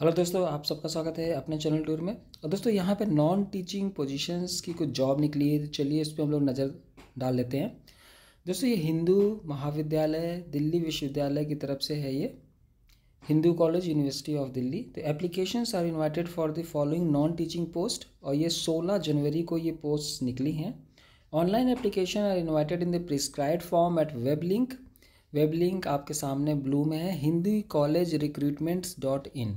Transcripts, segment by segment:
Hello दोस्तों, आप सबका स्वागत है अपने चैनल टूर में। और दोस्तों, यहाँ पे नॉन टीचिंग पोजीशंस की कुछ जॉब निकली है। तो चलिए इस पर हम लोग नज़र डाल लेते हैं। दोस्तों, ये हिंदू महाविद्यालय, दिल्ली विश्वविद्यालय की तरफ़ से है ये। Hindu college university of Delhi तो applications are invited for the following non teaching post और ये सोलह जनवरी को ये पोस्ट निकली हैं। Online application are invited in the prescribe form at web link web link आपके सामने ब्लू में है। Hindi college recruitments dot in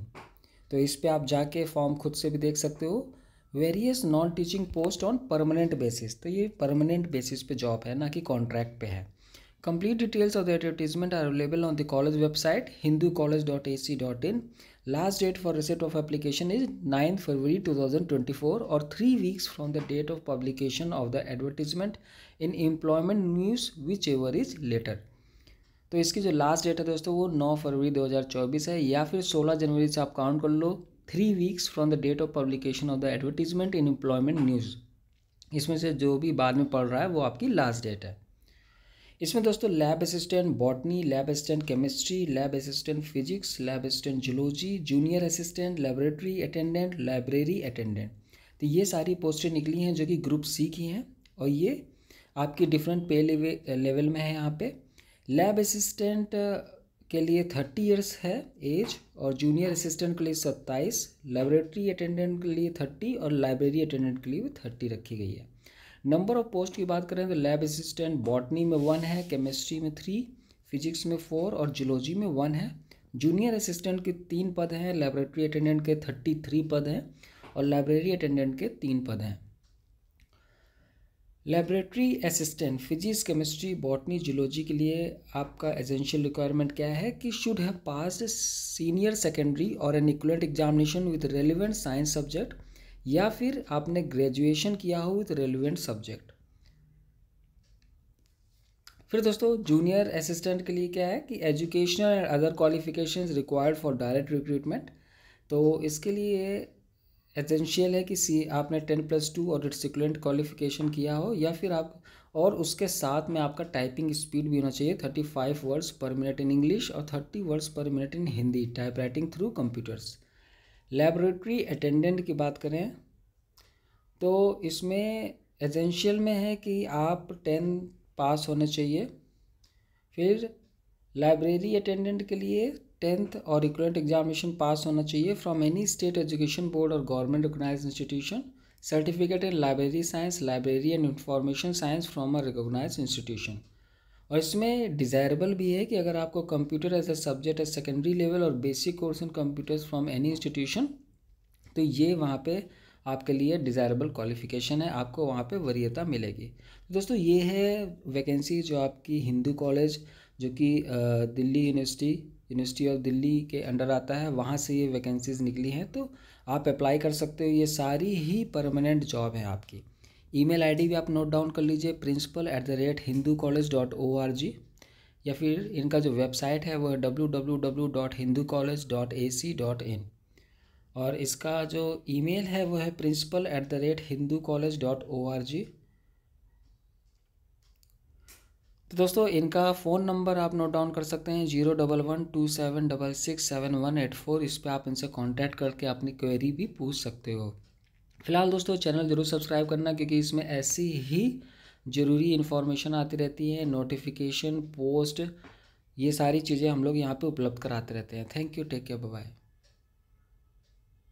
तो इस पर आप जाके फॉर्म खुद से भी देख सकते हो। Various non teaching post on permanent basis तो ये परमानेंट बेसिस पे जॉब है, ना कि कॉन्ट्रैक्ट पे है। Complete details of the advertisement are available on the college website Hindu college dot A C dot in last date for receipt of application is ninth February two thousand twenty four और three weeks from the date of publication of the advertisement in employment news whichever is later तो इसकी जो last date है दोस्तों, वो 9 फरवरी 2024 है, या फिर 16 जनवरी से आप काउंट कर लो three weeks from the date of publication of the advertisement in employment news इसमें से जो भी बाद में पढ़ रहा है, वो आपकी लास्ट डेट है। इसमें दोस्तों lab assistant botany lab assistant chemistry lab assistant physics lab assistant zoology junior assistant laboratory attendant library attendant तो ये सारी पोस्टें निकली हैं जो कि ग्रुप सी की हैं, और ये आपकी डिफरेंट पे लेवल में है यहाँ पे। लैब असिस्टेंट के लिए थर्टी इयर्स है एज और जूनियर असिस्टेंट के लिए सत्ताईस लेबोरेटरी अटेंडेंट के लिए थर्टी और लाइब्रेरी अटेंडेंट के लिए भी थर्टी रखी गई है। नंबर ऑफ़ पोस्ट की बात करें तो लैब असिस्टेंट बॉटनी में वन है केमिस्ट्री में थ्री फिजिक्स में फोर और जियोलॉजी में वन है। जूनियर असिस्टेंट के तीन पद हैं लेबोरेटरी अटेंडेंट के थर्टी थ्री पद हैं और लाइब्रेरी अटेंडेंट के तीन पद हैं। Laboratory assistant physics chemistry botany geology के लिए आपका एजेंशियल रिक्वायरमेंट क्या है कि should have passed senior secondary और an equivalent examination with relevant science subject या फिर आपने ग्रेजुएशन किया हो विथ रेलिवेंट सब्जेक्ट फिर दोस्तों जूनियर असिस्टेंट के लिए क्या है कि educational and other qualification required for direct recruitment तो इसके लिए एसेंशियल है कि सी, आपने टेन प्लस टू और इट्स इक्वलेंट क्वालिफिकेशन किया हो, या फिर आप, और उसके साथ में आपका टाइपिंग स्पीड भी होना चाहिए thirty five words per minute in English और thirty words per minute in Hindi type writing through computers laboratory attendant की बात करें तो इसमें एसेंशियल में है कि आप टेन पास होने चाहिए। फिर लाइब्रेरी अटेंडेंट के लिए टेंथ और इक्वलेंट एग्जामिनेशन पास होना चाहिए from any state education board और government recognise institution certificate in library science library and information science from a recognise institution और इसमें डिज़ायरेबल भी है कि अगर आपको computer as a subject as secondary level और basic course in computers from any institution तो ये वहाँ पे आपके लिए डिज़ायरेबल क्वालिफिकेशन है, आपको वहाँ पे वरीयता मिलेगी। तो दोस्तों, ये है वैकेंसी जो आपकी हिंदू कॉलेज जो कि Delhi university university of Delhi के अंडर आता है, वहाँ से ये वैकेंसीज़ निकली हैं तो आप अप्लाई कर सकते हो। ये सारी ही परमानेंट जॉब है आपकी। ईमेल आईडी भी आप नोट डाउन कर लीजिए principal at the rate Hindu college dot O R G या फिर इनका जो वेबसाइट है, वो है W W W dot Hindu college dot A C dot in और इसका जो ईमेल है, वो है principal at the rate Hindu college dot O R G तो दोस्तों, इनका फ़ोन नंबर आप नोट डाउन कर सकते हैं zero double one two seven double six seven one eight four इस पर आप इनसे कांटेक्ट करके अपनी क्वेरी भी पूछ सकते हो। फ़िलहाल दोस्तों चैनल ज़रूर सब्सक्राइब करना क्योंकि इसमें ऐसी ही ज़रूरी इन्फॉर्मेशन आती रहती है नोटिफिकेशन पोस्ट ये सारी चीज़ें हम लोग यहाँ पे उपलब्ध कराते रहते हैं। Thank you take care bye